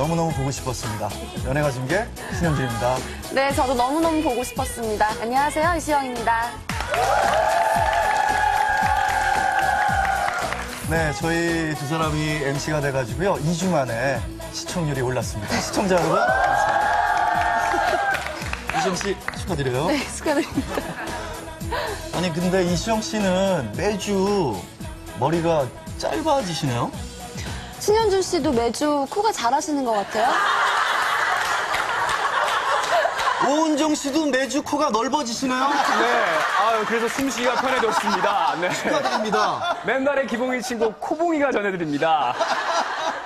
너무너무 보고 싶었습니다. 연예가 중계 신현주입니다. 네, 저도 너무너무 보고 싶었습니다. 안녕하세요, 이시영입니다. 네, 저희 두 사람이 MC가 돼가지고요. 2주 만에 시청률이 올랐습니다. 시청자 여러분, 이시영 씨 축하드려요. 네, 축하드립니다. 아니, 근데 이시영 씨는 매주 머리가 짧아지시네요? 신현준 씨도 매주 코가 잘하시는 것 같아요. 오은정 씨도 매주 코가 넓어지시네요? 네, 아유, 그래서 숨쉬기가 편해졌습니다. 네. 축하드립니다. 맨날의 기봉이 친구 코봉이가 전해드립니다.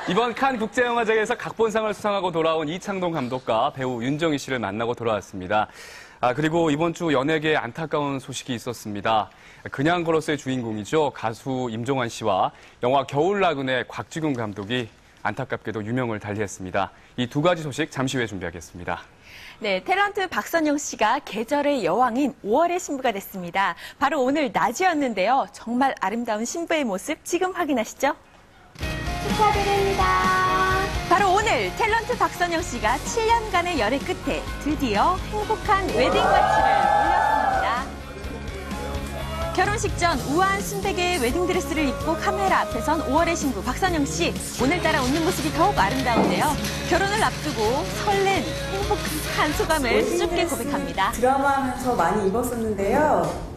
이번 칸 국제영화제에서 각본상을 수상하고 돌아온 이창동 감독과 배우 윤정희 씨를 만나고 돌아왔습니다. 아, 그리고 이번 주 연예계에 안타까운 소식이 있었습니다. 그냥 걸어서의 주인공이죠. 가수 임종환 씨와 영화 겨울나그네 곽지균 감독이 안타깝게도 유명을 달리했습니다. 이 두 가지 소식 잠시 후에 준비하겠습니다. 네, 탤런트 박선영 씨가 계절의 여왕인 5월의 신부가 됐습니다. 바로 오늘 낮이었는데요. 정말 아름다운 신부의 모습 지금 확인하시죠. 축하드립니다. 바로 오늘 탤런트 박선영 씨가 7년간의 열애 끝에 드디어 행복한 웨딩 마치를 올렸습니다. 결혼식 전 우아한 순백의 웨딩드레스를 입고 카메라 앞에 선 5월의 신부 박선영 씨. 오늘따라 웃는 모습이 더욱 아름다운데요. 결혼을 앞두고 설렌 행복한 소감을 수줍게 고백합니다. 드라마 하면서 많이 입었었는데요.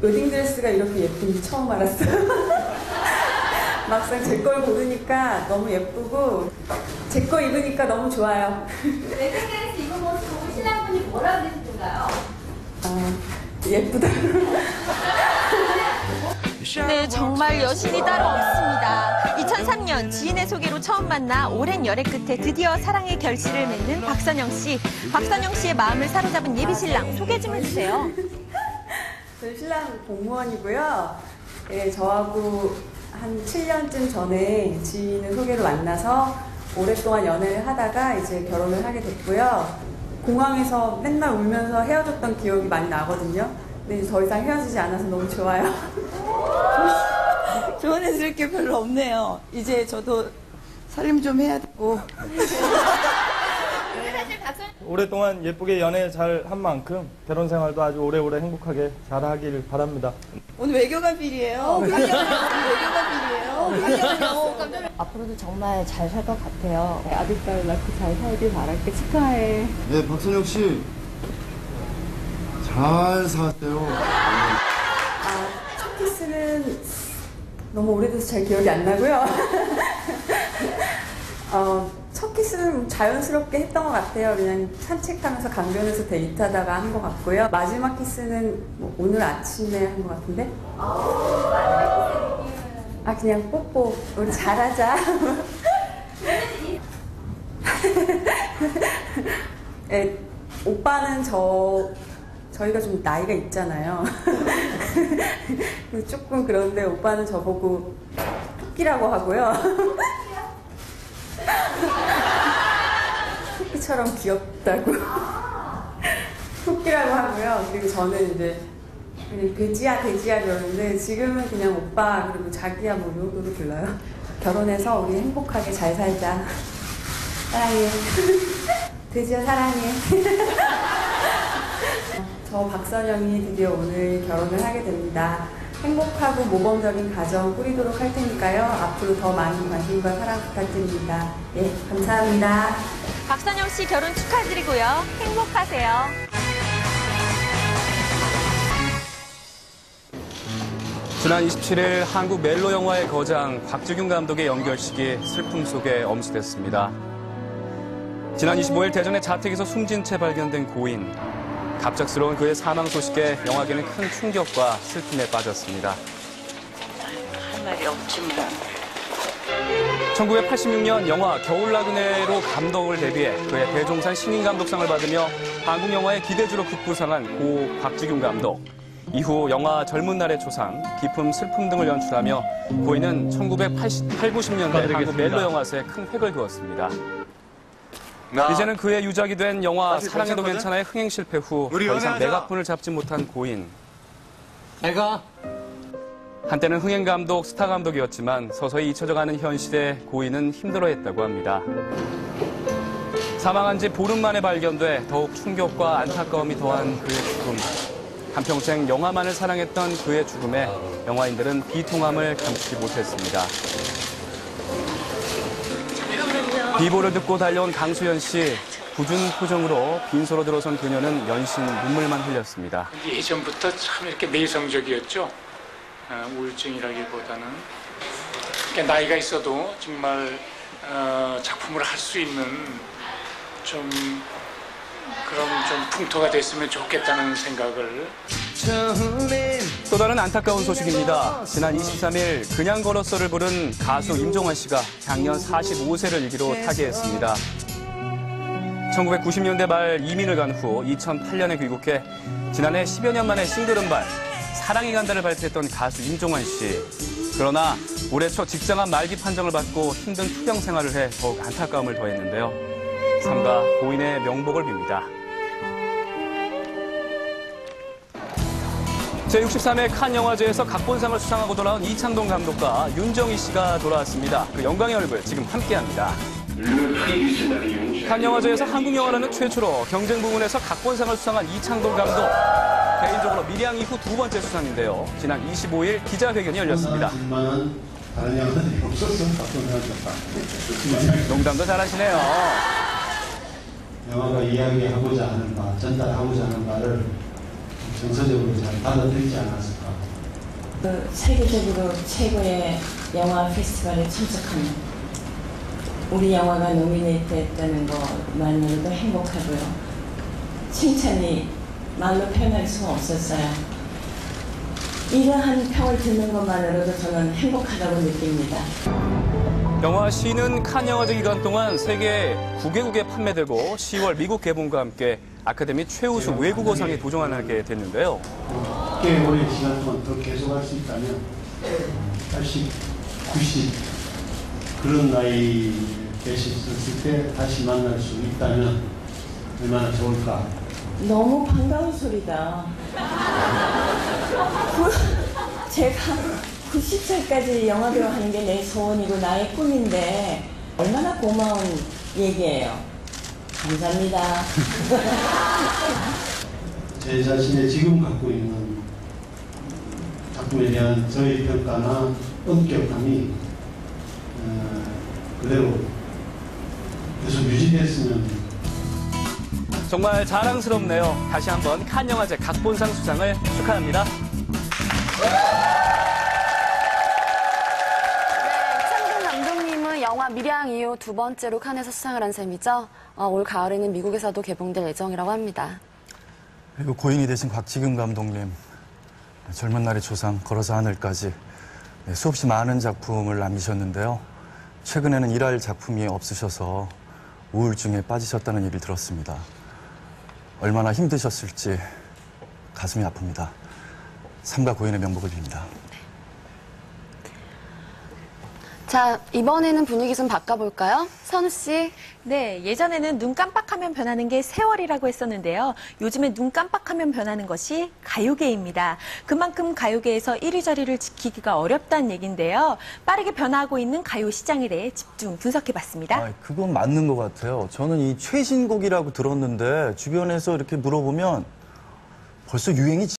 웨딩드레스가 이렇게 예쁜지 처음 알았어요. 막상 제 걸 고르니까 너무 예쁘고 제 거 입으니까 너무 좋아요. 웨딩드레스 입은 모습 보고 신랑분이 뭐라 그러시던가요? 아, 예쁘다. 네, 정말 여신이 따로 없습니다. 2003년 지인의 소개로 처음 만나 오랜 열애 끝에 드디어 사랑의 결실을 맺는 박선영 씨. 박선영 씨의 마음을 사로잡은 예비 신랑 소개 좀 해주세요. 저희 신랑 공무원이고요. 예, 저하고 한 7년쯤 전에 지인을 소개로 만나서 오랫동안 연애를 하다가 이제 결혼을 하게 됐고요. 공항에서 맨날 울면서 헤어졌던 기억이 많이 나거든요. 근데 이제 더 이상 헤어지지 않아서 너무 좋아요. 조언해줄 게 별로 없네요. 이제 저도 살림 좀 해야 되고. 오랫동안 예쁘게 연애 잘 한 만큼 결혼 생활도 아주 오래오래 행복하게 잘 하길 바랍니다. 오늘 외교관 필이에요. 외교관 필이에요. 앞으로도 정말 잘 살 것 같아요. 아들딸 낳고 잘 살길 바랄게 축하해. 네, 박선영 씨. 잘 사세요. 아, 첫 키스는 너무 오래돼서 잘 기억이 안 나고요. 어, 첫 키스는 자연스럽게 했던 것 같아요. 그냥 산책하면서 강변에서 데이트하다가 한 것 같고요. 마지막 키스는 뭐 오늘 아침에 한 것 같은데? 아, 그냥 뽀뽀. 우리 잘하자. 예, 오빠는 저, 저희가 좀 나이가 있잖아요. 조금 그런데 오빠는 저보고 토끼라고 하고요. 토끼처럼 귀엽다고. 토끼라고 하고요. 그리고 저는 이제 그냥 돼지야 돼지야 그러는데 지금은 그냥 오빠 그리고 자기야 뭐 이런 불러요. 결혼해서 우리 행복하게 잘 살자. 사랑해. 돼지야 사랑해. 저 박선영이 드디어 오늘 결혼을 하게 됩니다. 행복하고 모범적인 가정 꾸리도록 할 테니까요. 앞으로 더 많은 관심과 사랑 부탁드립니다. 예, 감사합니다. 박선영 씨 결혼 축하드리고요. 행복하세요. 지난 27일 한국 멜로 영화의 거장 곽주균 감독의 연결식이 슬픔 속에 엄수됐습니다. 지난 25일 대전의 자택에서 숨진 채 발견된 고인. 갑작스러운 그의 사망 소식에 영화계는 큰 충격과 슬픔에 빠졌습니다. 할 말이 없지 뭐. 1986년 영화 겨울나그네로 감독을 데뷔해 그의 대종산 신인 감독상을 받으며 한국 영화의 기대주로 급부상한 고 곽주균 감독. 이후 영화 젊은 날의 초상, 기품, 슬픔 등을 연출하며 고인은 1980, 90년대 한국 멜로 영화사에 큰 획을 그었습니다. 이제는 그의 유작이 된 영화 사랑해도? 괜찮아의 흥행 실패 후 더 이상. 메가폰을 잡지 못한 고인. 내가 한때는 흥행 감독, 스타 감독이었지만 서서히 잊혀져가는 현실에 고인은 힘들어했다고 합니다. 사망한 지 보름 만에 발견돼 더욱 충격과 안타까움이 더한 그의 죽음. 한평생 영화만을 사랑했던 그의 죽음에 영화인들은 비통함을 감추지 못했습니다. 비보를 듣고 달려온 강수연 씨. 굳은 표정으로 빈소로 들어선 그녀는 연신 눈물만 흘렸습니다. 예전부터 참 이렇게 내성적이었죠. 어, 우울증이라기보다는 그러니까 나이가 있어도 정말 어, 작품을 할 수 있는 좀 그런 좀 풍토가 됐으면 좋겠다는 생각을 또 다른 안타까운 소식입니다. 지난 23일 그냥 걸었어를 부른 가수 임종환 씨가 작년 45세를 일기로 타계했습니다. 1990년대 말 이민을 간 후 2008년에 귀국해 지난해 10여 년 만에 싱글 음반 사랑이 간다를 발표했던 가수 임종환 씨. 그러나 올해 초 직장암 말기 판정을 받고 힘든 투병 생활을 해 더욱 안타까움을 더했는데요. 삼가 고인의 명복을 빕니다. 제63회 칸 영화제에서 각본상을 수상하고 돌아온 이창동 감독과 윤정희 씨가 돌아왔습니다. 그 영광의 얼굴 지금 함께합니다. 칸 영화제에서 한국 영화라는 최초로 경쟁 부문에서 각본상을 수상한 이창동 감독. 개인적으로 밀양 이후 두 번째 수상인데요. 지난 25일 기자회견이 열렸습니다. 다른 영화들이 없었어. 농담도 잘하시네요. 영화가 이야기하고자 하는 바, 전달하고자 하는 바를 정서적으로 잘 받아들이지 않았을까. 그 세계적으로 최고의 영화 페스티벌에 참석하는 우리 영화가 노미네이트 했다는 것만으로도 행복하고요. 칭찬이 말로 표현할 수가 없었어요. 이러한 평을 듣는 것만으로도 저는 행복하다고 느낍니다. 영화 시는 칸 영화제 기간 동안 세계 9개국에 판매되고 10월 미국 개봉과 함께 아카데미 최우수 외국어상에 도전하게 됐는데요. 꽤 오랜 시간 동안 더 계속할 수 있다면 80, 90 그런 나이 되셨을 때 다시 만날 수 있다면 얼마나 좋을까. 너무 반가운 소리다. 그, 제가 90살까지 영화 배우 하는 게 내 소원이고 나의 꿈인데 얼마나 고마운 얘기예요. 감사합니다. 제 자신의 지금 갖고 있는 작품에 대한 저의 평가나 엄격함이 어, 그대로 계속 유지됐으면 정말 자랑스럽네요. 다시 한번 칸 영화제 각본상 수상을 축하합니다. 이창동 감독님은 영화 밀양 이후 두 번째로 칸에서 수상을 한 셈이죠. 어, 올 가을에는 미국에서도 개봉될 예정이라고 합니다. 그리고 고인이 되신 곽지금 감독님. 젊은 날의 조상, 걸어서 하늘까지 네, 수없이 많은 작품을 남기셨는데요. 최근에는 일할 작품이 없으셔서 우울증에 빠지셨다는 얘기를 들었습니다. 얼마나 힘드셨을지 가슴이 아픕니다. 삼가 고인의 명복을 빕니다. 자, 이번에는 분위기 좀 바꿔볼까요? 선우 씨. 네, 예전에는 눈 깜빡하면 변하는 게 세월이라고 했었는데요. 요즘에 눈 깜빡하면 변하는 것이 가요계입니다. 그만큼 가요계에서 1위 자리를 지키기가 어렵다는 얘기인데요. 빠르게 변화하고 있는 가요 시장에 대해 집중 분석해봤습니다. 아, 그건 맞는 것 같아요. 저는 이 최신곡이라고 들었는데 주변에서 이렇게 물어보면 벌써 유행이